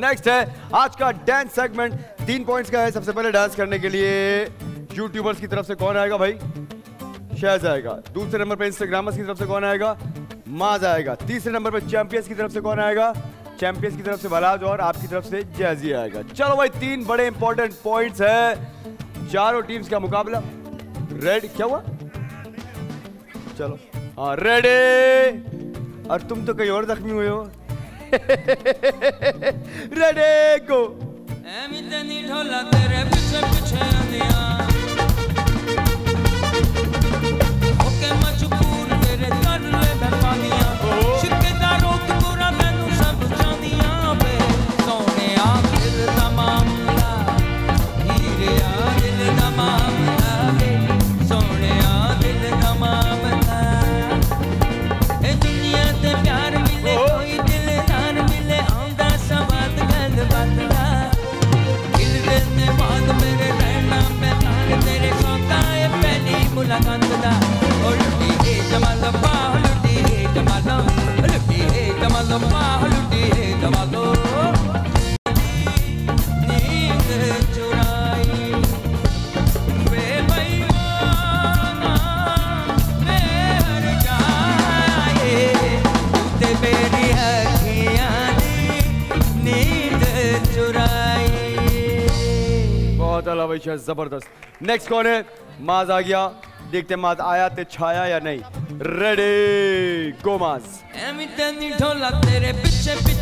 Next है, आज का डांस सेगमेंट तीन पॉइंट्स का है सबसे पहले डांस करने के लिए. यूट्यूबर्स की तरफ़ से कौन आएगा भाई? शहज आएगा. दूसरे नंबर पे इंस्टाग्रामर्स की तरफ़ से कौन आएगा? माज आएगा. तीसरे नंबर पे चैंपियंस की तरफ़ से कौन आएगा? चैंपियंस की तरफ़ से बलाज और आपकी तरफ़ से जैजी आएगा. चलो भाई, तीन बड़े इंपॉर्टेंट पॉइंट्स है. चारों टीम्स का मुकाबला. रेड क्या हुआ? चलो. हाँ रेडी और तुम तो कहीं और जख्मी हुए हो. रेडी गो ਐਵੇਂ तला भाई ज़बरदस्त। नेक्स्ट कौन है? माज आ गया। देखते माज आया ते छाया या नहीं। रेडी गो माज तेरे पीछे पीछे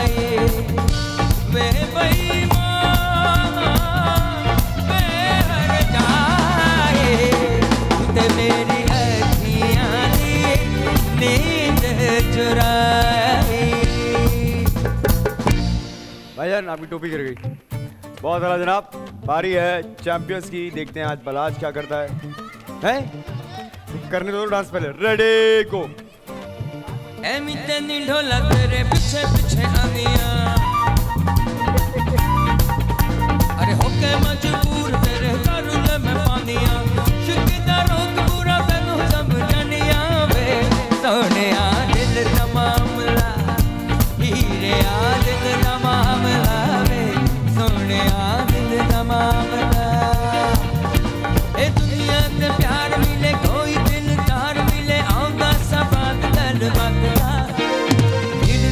भाईजान आपकी टोपी गिर गई बहुत अला जनाब बारी है चैंपियंस की देखते हैं आज बलाज क्या करता है हैं करने दो डांस पहले रेडी गो ਐਵੇਂ ਤੈਨੂੰ ਢੋਲਾ ਤੇਰੇ ਪਿੱਛੇ ਪਿੱਛੇ ਆਂਦੀਆਂ ਅਰੇ ਹੋ ਕੇ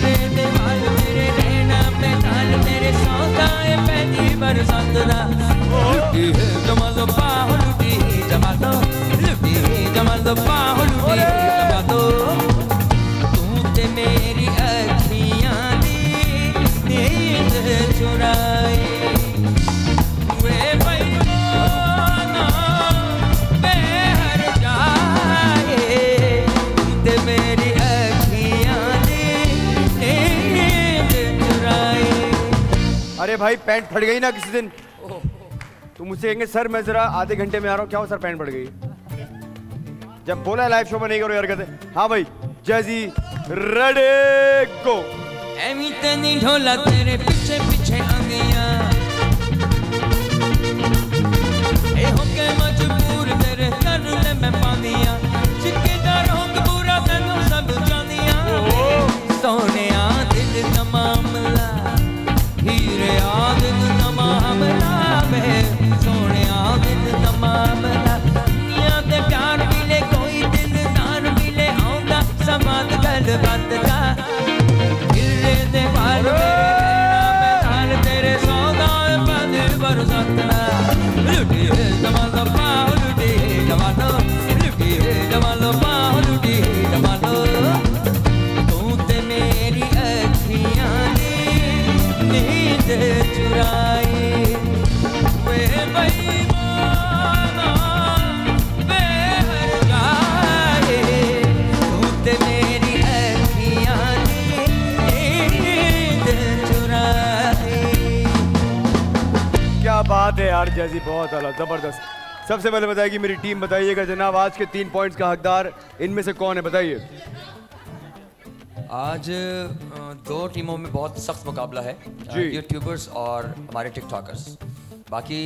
मेरे देवाल मेरे रहना पैताल मेरे सौदाए पैदी बरसात ना लुटी है जमाल तो बाहुल, लुटी है जमाल तो, लुटी है जमाल तो बाहुल, लुटी है। अरे भाई पैंट फट गई ना किसी दिन। तो मुझसे कहेंगे, सर, मैं जरा आधे घंटे में आ रहा हूँ। क्या हो सर? पैंट फट गई। जब बोला लाइव शो में नहीं करो यार, कहते हाँ भाई जैसी रडे को एमी तेनी ढोला तेरे पीछे पीछे आ ए होके मजबूर तेरे कर ले मैं पा හිතවත් यार जैसी बहुत अलग ज़बरदस्त। सबसे पहले बताइए कि मेरी टीम बताइएगा जनाब आज के तीन पॉइंट्स का हकदार इनमें से कौन है बताइए। आज दो टीमों में बहुत सख्त मुकाबला है यूट्यूबर्स और हमारे टिकटॉकर्स बाकी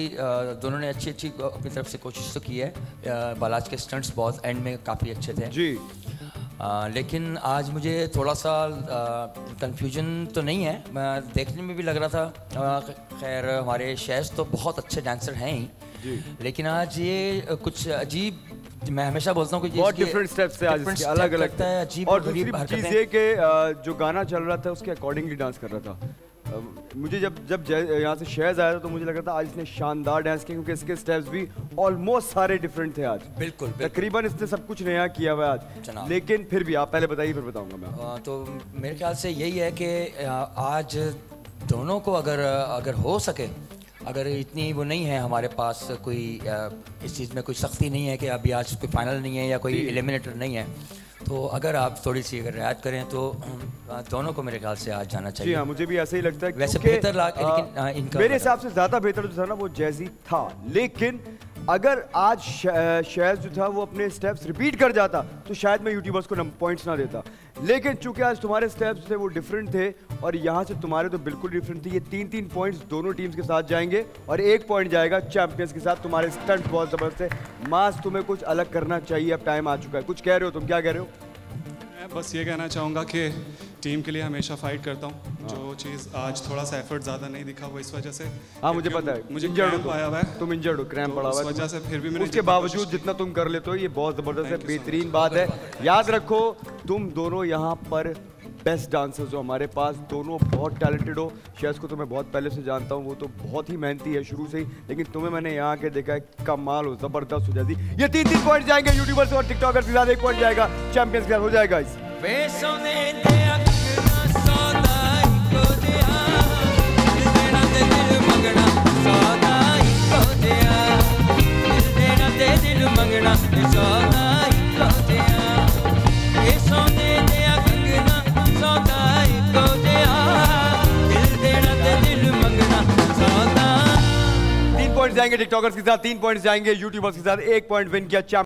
दोनों ने अच्छी अच्छी अपनी तरफ़ से कोशिश तो की है। बालाज के स्टंट्स बहुत एंड में काफ़ी अच्छे थे। जी। अ, लेकिन आज मुझे थोड़ा सा कंफ्यूजन तो नहीं है। मैं देखने में भी लग रहा था खैर हमारे शेष तो बहुत अच्छे डांसर हैं ही। लेकिन आज ये कुछ अजीब मैं हमेशा बोलता हूँ कि बहुत डिफरेंट स्टेप्स से आज इसके अलग अलग है, अजीब और दूसरी चीज़ ये कि जो गाना चल रहा था उसके अकॉर्डिंगली डांस कर रहा था। मुझे जब जब यहाँ से शेज आया था तो मुझे लगा था आज इसने शानदार डांस किया क्योंकि इसके स्टेप्स भी ऑलमोस्ट सारे डिफरेंट थे आज। बिल्कुल बिल्कुल। तकरीबन इसने सब कुछ नया किया हुआ आज। लेकिन फिर भी आप पहले बताइए फिर बताऊँगा मैं अ, तो मेरे ख्याल से यही है कि आज दोनों को अगर अगर हो सके अगर इतनी वो नहीं है हमारे पास कोई इस चीज़ में कोई सख्ती नहीं है कि अभी आज कोई फाइनल नहीं है या कोई एलिमिनेटर नहीं है तो अगर आप थोड़ी सी अगर रियायत करें तो दोनों को मेरे ख्याल से आज जाना चाहिए। जी हाँ मुझे भी ऐसा ही लगता है वैसे बेहतर लेकिन, आ, इनका मेरे मतलब- हिसाब से ज़्यादा बेहतर जो था ना वो जैजी था। लेकिन अगर आज शैज जो था वो अपने स्टेप्स रिपीट कर जाता तो शायद मैं यूट्यूबर्स को पॉइंट्स ना देता। लेकिन चूँकि आज तुम्हारे स्टेप्स थे वो डिफरेंट थे, और यहाँ से तुम्हारे तो बिल्कुल डिफरेंट थे, ये तीन तीन पॉइंट्स दोनों टीम्स के साथ जाएँगे, और एक पॉइंट जाएगा चैंपियंस के साथ तुम्हारे स्टंट बहुत ज़बरदस्त है मास तुम्हें कुछ अलग करना चाहिए, अब टाइम आ चुका है। कुछ कह रहे हो तुम? क्या कह रहे हो? मैं बस ये कहना चाहूँगा कि टीम के लिए हमेशा फाइट करता हूँ। जो चीज़ आज थोड़ा सा एफर्ट ज़्यादा नहीं दिखा वो इस वजह से। हाँ मुझे पता है मुझे हो आया हुआ है। तुम इंजर्ड हो क्रैम्प तो पड़ा हुआ है वजह से फिर भी मैंने उसके बावजूद जितना तुम कर लेते हो ये बहुत ज़बरदस्त है बेहतरीन बात है। याद रखो तुम दोनों यहाँ पर बेस्ट डांसर्स हो हमारे पास। दोनों बहुत टैलेंटेड हो। शेष को तो मैं बहुत पहले से जानता हूँ वो तो बहुत ही मेहनती है शुरू से ही। लेकिन तुम्हें मैंने यहाँ के देखा है कमाल हो ज़बरदस्त हो जाती ये तीन तीन पॉइंट जाएँगे यूट्यूबर्स और टिकटॉकर्स के साथ एक पॉइंट जाएगा। चैंपियंस के हो जाएगा इस। जाएँगे टिकटॉकर्स के साथ तीन पॉइंट जाएँगे यूट्यूबर्स के साथ एक पॉइंट विन किया